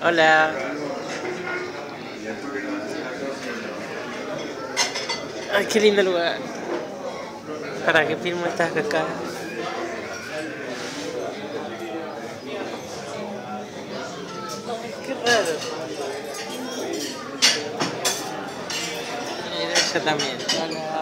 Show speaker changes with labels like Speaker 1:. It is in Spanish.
Speaker 1: Hola. Ay, qué lindo lugar. Para que filmo estas cascadas. Qué raro. Y ella también. Hola.